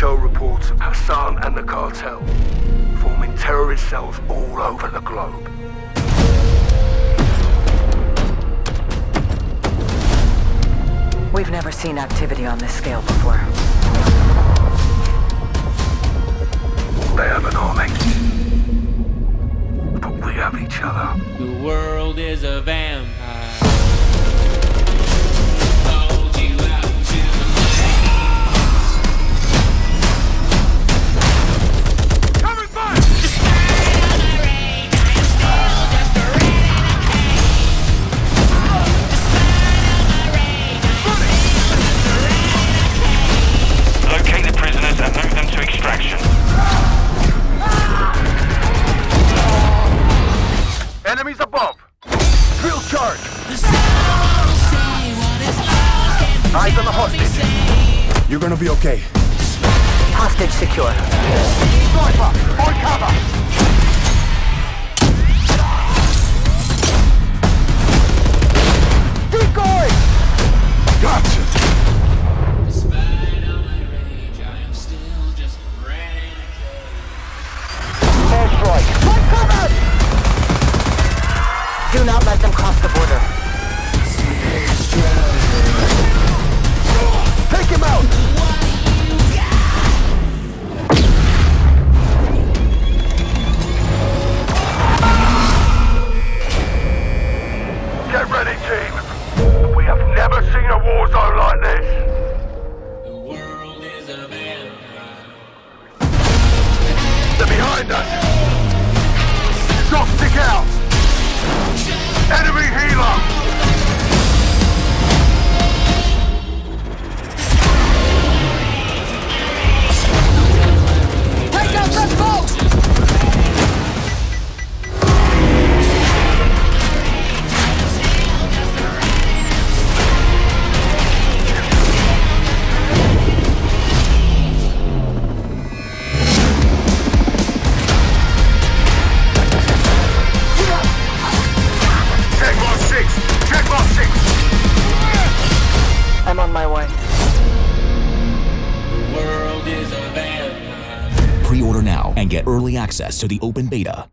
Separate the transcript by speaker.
Speaker 1: Hunt and the cartel, forming terrorist cells all over the globe.
Speaker 2: We've never seen activity on this scale before.
Speaker 1: They have an army. But we have each other.
Speaker 3: The world is a vampire.
Speaker 1: Enemies above! Drill charge! Eyes on the hostage!
Speaker 4: You're gonna be okay.
Speaker 2: Hostage secure.
Speaker 1: Sniper! On cover!
Speaker 2: Do not let them cross the border.
Speaker 5: And get early access to the open beta.